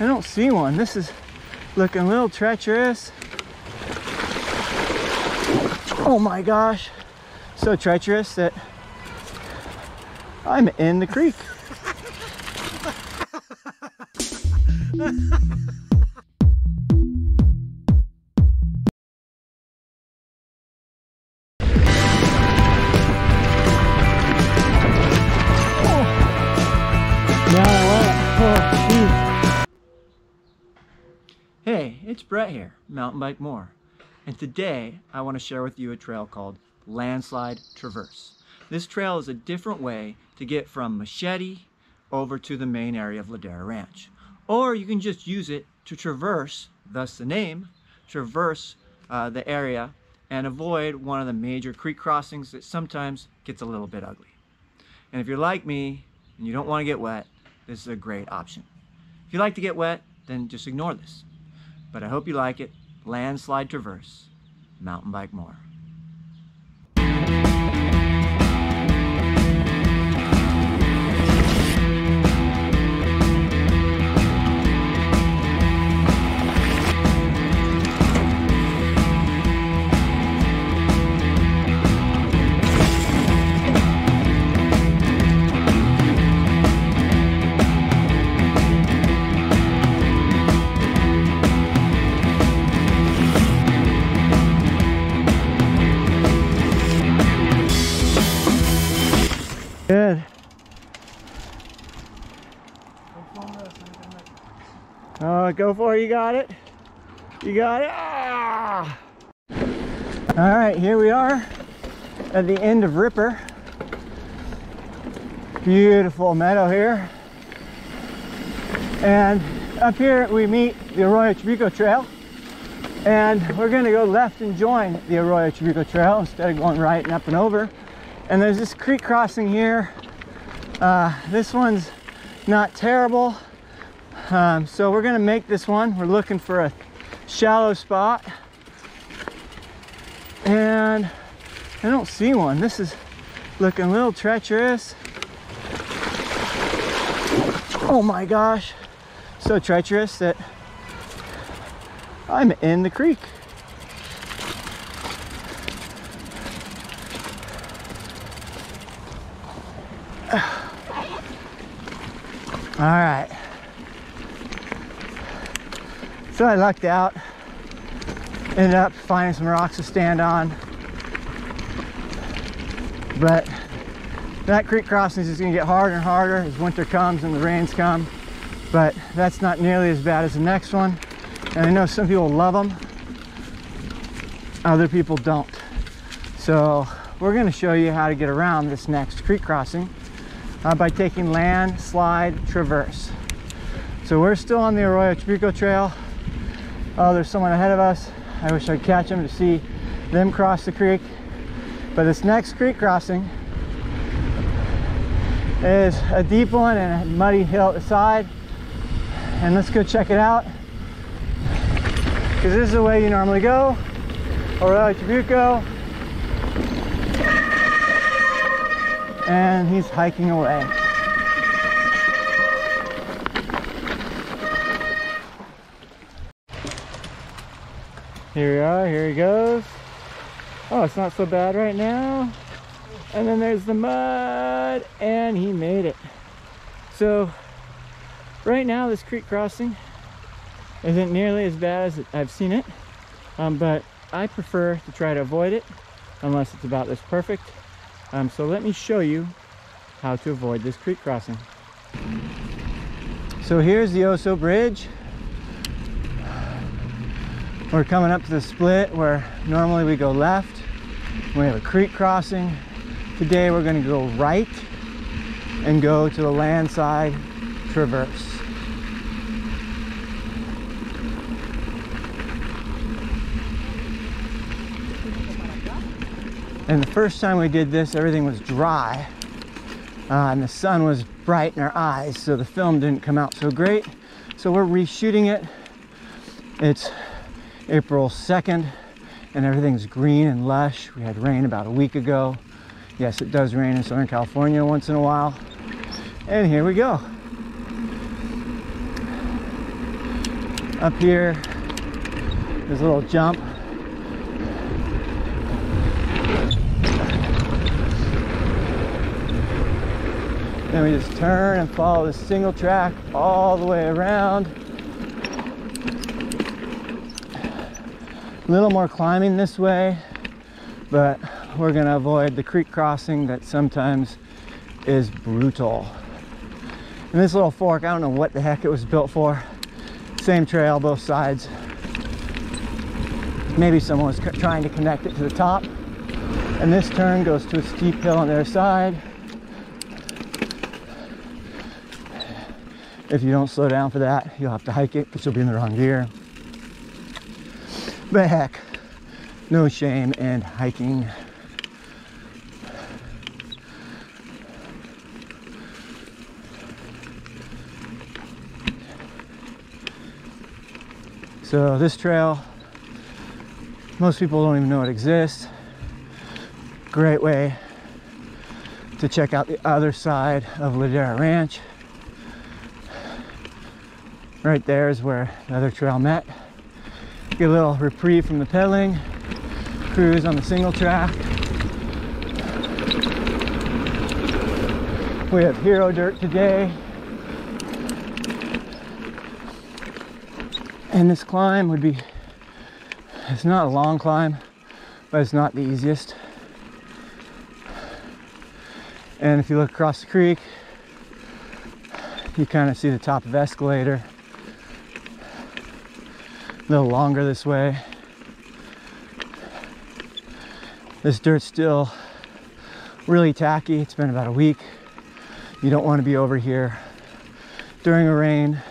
I don't see one. This is looking a little treacherous. Oh my gosh. So treacherous that I'm in the creek. it's Brett here, Mountain Bike More. And today I want to share with you a trail called Landslide Traverse. This trail is a different way to get from Machete over to the main area of Ladera Ranch. Or you can just use it to traverse, thus the name, traverse uh, the area and avoid one of the major creek crossings that sometimes gets a little bit ugly. And if you're like me and you don't want to get wet, this is a great option. If you like to get wet, then just ignore this. But I hope you like it. Landslide Traverse, Mountain Bike More. Oh, go for it. You got it. You got it. Ah! All right, here we are at the end of Ripper. Beautiful meadow here. And up here we meet the Arroyo Trabuco Trail. And we're gonna go left and join the Arroyo Trabuco Trail instead of going right and up and over. And there's this creek crossing here. Uh, this one's not terrible. Um, so we're gonna make this one. We're looking for a shallow spot. And I don't see one. This is looking a little treacherous. Oh my gosh. So treacherous that I'm in the creek. All right. So I lucked out. Ended up finding some rocks to stand on. But that creek crossing is gonna get harder and harder as winter comes and the rains come. But that's not nearly as bad as the next one. And I know some people love them. Other people don't. So we're gonna show you how to get around this next creek crossing uh, by taking landslide traverse. So we're still on the Arroyo Trabuco Trail. Oh, there's someone ahead of us. I wish I'd catch them to see them cross the creek. But this next creek crossing is a deep one and a muddy hill at the side. And let's go check it out. Because this is the way you normally go. Arroyo Trabuco, and he's hiking away. Here we are, here he goes. Oh, it's not so bad right now. And then there's the mud, and he made it. So, right now this creek crossing isn't nearly as bad as I've seen it. Um, but I prefer to try to avoid it unless it's about this perfect. Um, so let me show you how to avoid this creek crossing. So here's the Oso Bridge. We're coming up to the split where normally we go left. We have a creek crossing. Today we're going to go right and go to the landslide traverse. And the first time we did this, everything was dry. Uh, and the sun was bright in our eyes, so the film didn't come out so great. So we're reshooting it. It's April 2nd, and everything's green and lush. We had rain about a week ago. Yes, it does rain in Southern California once in a while. And here we go. Up here, there's a little jump. Then we just turn and follow this single track all the way around. A little more climbing this way, but we're gonna avoid the creek crossing that sometimes is brutal. And this little fork, I don't know what the heck it was built for. Same trail, both sides. Maybe someone was trying to connect it to the top. And this turn goes to a steep hill on the other side. If you don't slow down for that, you'll have to hike it because you'll be in the wrong gear. Heck, no shame in hiking. So this trail, most people don't even know it exists. Great way to check out the other side of Ladera Ranch. Right there is where the other trail met. Get a little reprieve from the pedaling, cruise on the single track. We have hero dirt today. And this climb would be, it's not a long climb, but it's not the easiest. And if you look across the creek, you kind of see the top of escalator. A little longer this way. This dirt's still really tacky. It's been about a week. You don't want to be over here during a rain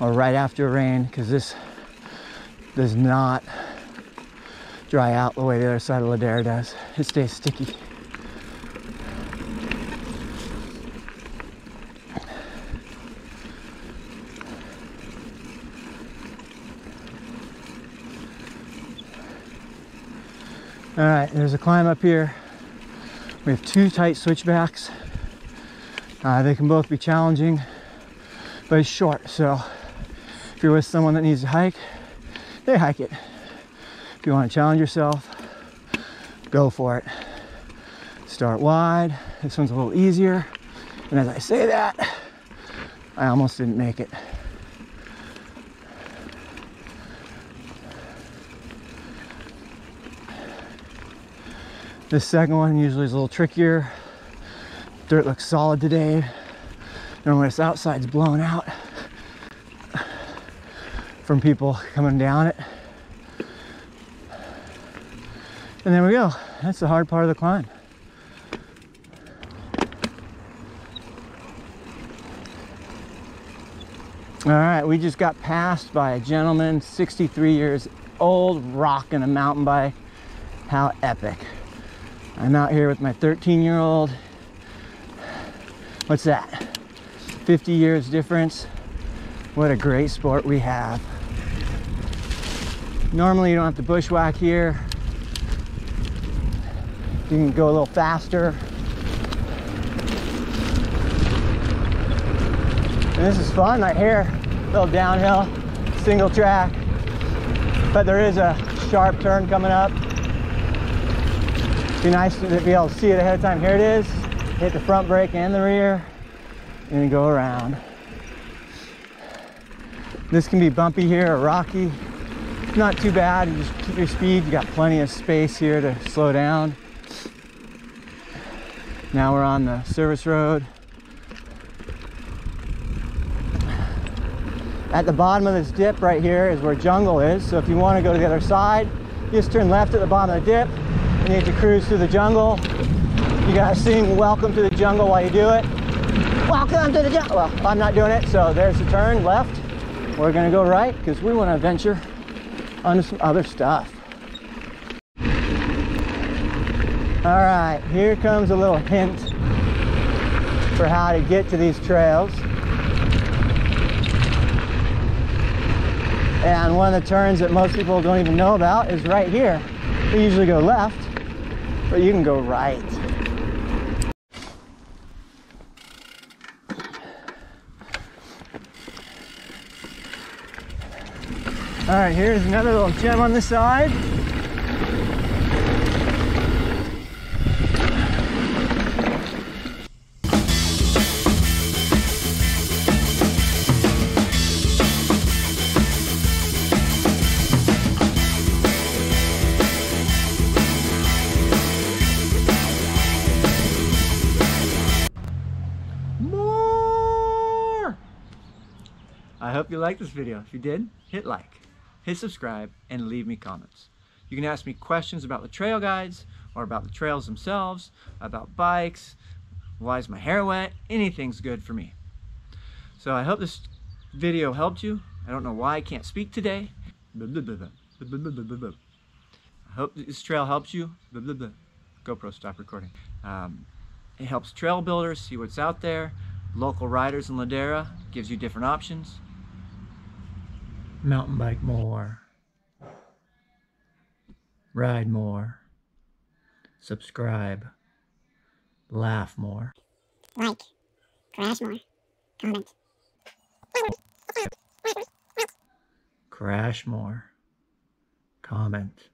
or right after a rain because this does not dry out the way the other side of Ladera does. It stays sticky. All right, there's a climb up here. We have two tight switchbacks. Uh, they can both be challenging, but it's short, so if you're with someone that needs to hike, they hike it. If you want to challenge yourself, go for it. Start wide. This one's a little easier. And as I say that, I almost didn't make it. This second one usually is a little trickier. Dirt looks solid today. Normally this outside's blown out from people coming down it. And there we go. That's the hard part of the climb. All right, we just got passed by a gentleman, 63 years old, rocking a mountain bike. How epic. I'm out here with my 13 year old. What's that? 50 years difference. What a great sport we have. Normally you don't have to bushwhack here. You can go a little faster. And this is fun right here. A little downhill, single track. But there is a sharp turn coming up. Be nice to be able to see it ahead of time. Here it is. Hit the front brake and the rear and go around. This can be bumpy here or rocky not too bad. You just keep your speed. You got plenty of space here to slow down. Now we're on the service road. At the bottom of this dip right here is where jungle is. So if you want to go to the other side, just turn left at the bottom of the dip. You need to cruise through the jungle. You gotta sing welcome to the jungle while you do it. Welcome to the jungle. Well, I'm not doing it, so there's the turn left. We're gonna go right because we want to venture onto some other stuff. All right, here comes a little hint for how to get to these trails. And one of the turns that most people don't even know about is right here. We usually go left, but you can go right. All right, here's another little gem on the side. Hope you liked this video. If you did, hit like, hit subscribe, and leave me comments. You can ask me questions about the trail guides or about the trails themselves, about bikes, why is my hair wet, anything's good for me. So I hope this video helped you. I don't know why I can't speak today. I hope this trail helps you. GoPro, stop recording. Um, it helps trail builders see what's out there. Local riders in Ladera gives you different options. Mountain bike more. Ride more. Subscribe. Laugh more. like, crash more, comment. Crash more. Comment.